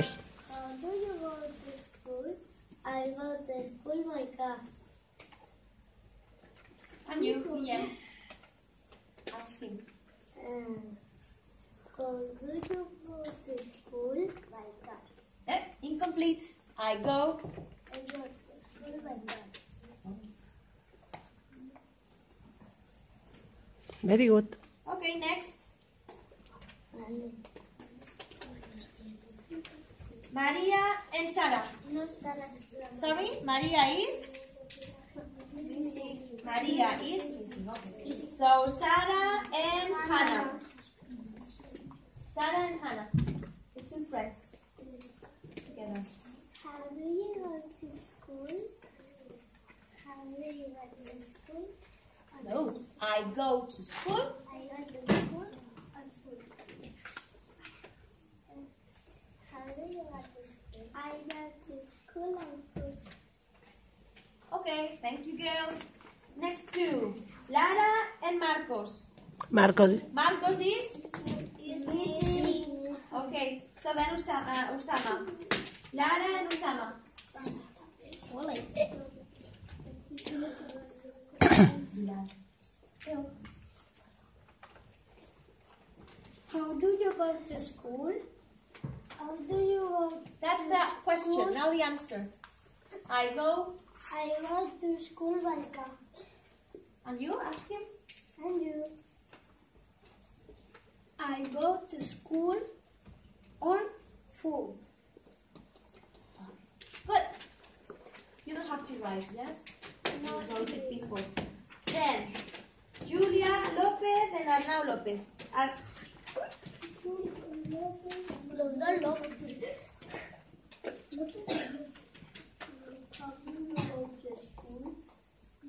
How do you go to school? I go to school by car. And you, Guillem? Ask him. Um, how do you go to school by car? Eh, incomplete. I go. I go to school by car. Very good. Okay, next. Maria and Sarah. No la Sorry, Maria is? Maria is missing. Okay. So Sarah and Hannah. Sarah and Hannah. The two friends. Together. How do you go to school? How do you go to school? No, I go to school. I go to school on foot. How do you go to school? I go to school on foot. Okay, thank you girls. Next two. Lara and Marcos. Marcos, Marcos is? Missing. Okay, so then Usama. Uh, Usama. Lara and Usama. How do you go to school? How do you go? That's the question, now the answer. I go, I go to school by car. and you ask him? And you? I go to school on foot. But You don't have to write, yes? No, I wrote it before. Then, Julia Lopez and Arnau Lopez. Ar- Los dos locos.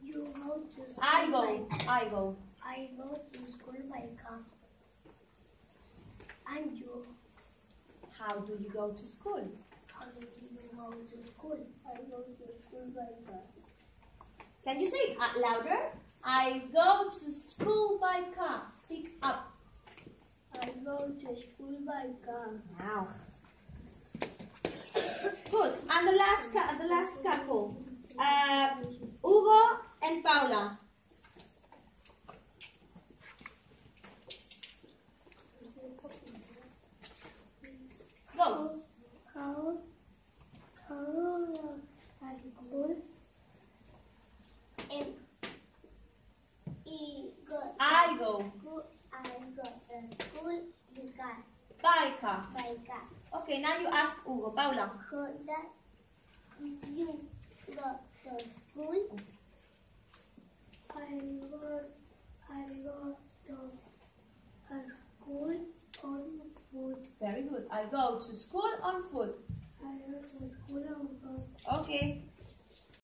You go to school I by go, I go. I go to school by car. And you? How do you go to school? How do you go to school? I go to school by car. Can you say it louder? I go to school by car. Speak up. I go to school by car. Wow. Good. And the last, the last couple, uh, Hugo and Paula. Go. How how at school and he got I go school I got to school you got by car. by car. Okay, now you ask Hugo. Paula. That you got to school. I got I got to school on foot. Very good. I go to school on foot. I got to school on foot. Okay.